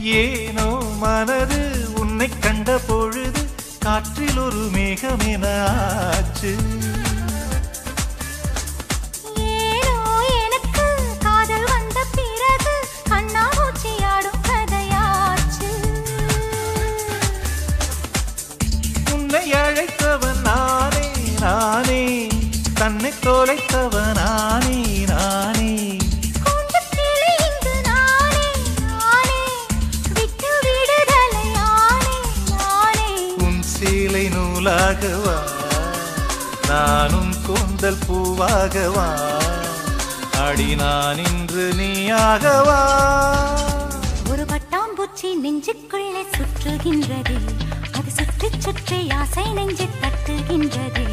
ஏனோ மனது உன்னை கண்ட பொழுது காற்றில் ஒரு மேகமென ஆச்சு ஏனோ எனக்கு சீலை நூலாகவா? நானும் கூந்தல் பூவாகவா? அடி நான் இன்று நீயாகவா? ஒரு பட்டாம்பூச்சி நெஞ்சுக்குள்ளே சுற்றுகின்றது. அது சுற்றி சுற்றி ஆசை நெஞ்சு தட்டுகின்றது.